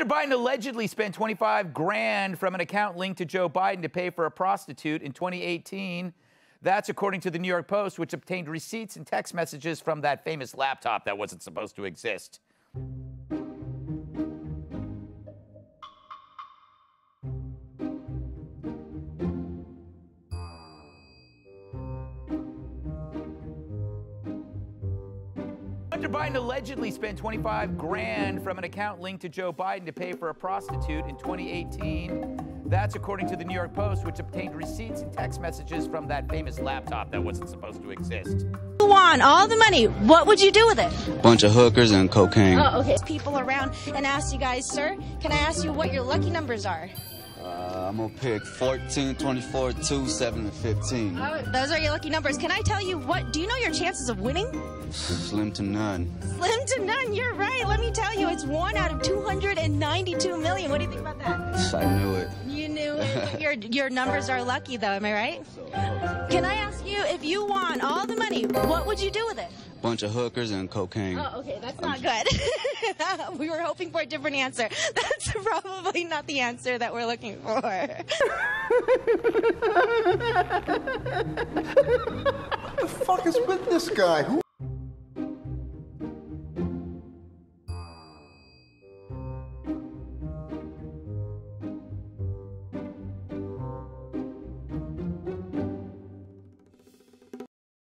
Hunter Biden allegedly spent 25 grand from an account linked to Joe Biden to pay for a prostitute in 2018. That's according to the New York Post, which obtained receipts and text messages from that famous laptop that wasn't supposed to exist. Hunter Biden allegedly spent 25 grand from an account linked to Joe Biden to pay for a prostitute in 2018. That's according to the New York Post, which obtained receipts and text messages from that famous laptop that wasn't supposed to exist. you won all the money, what would you do with it? Bunch of hookers and cocaine. Oh, okay. People around and ask you guys, sir, can I ask you what your lucky numbers are? Uh, I'm gonna pick 14, 24, 2, 7, and 15. Oh, those are your lucky numbers. Can I tell you what? Do you know your chances of winning? Slim to none. Slim to none. You're right. Let me tell you, it's one out of 292 million. What do you think about that? I knew it. You knew it. your your numbers are lucky, though. Am I right? Can I ask you if you won all the money, what would you do with it? Bunch of hookers and cocaine. Oh, okay, that's not good. we were hoping for a different answer. That's probably not the answer that we're looking for. What the fuck is with this guy? Who